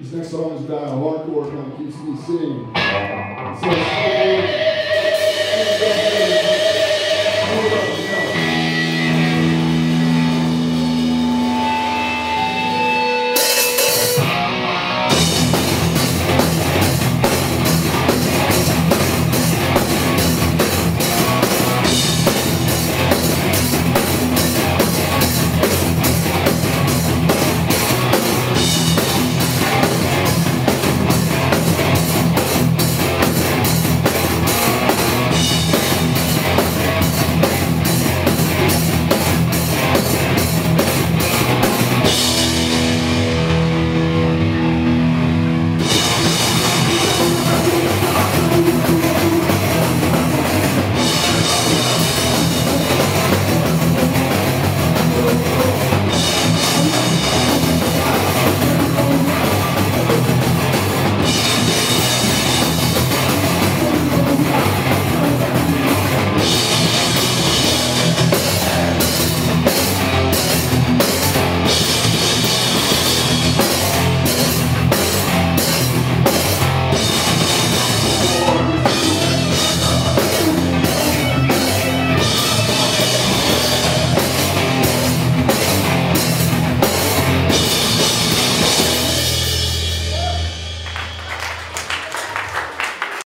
This next song is by hardcore from QCC. It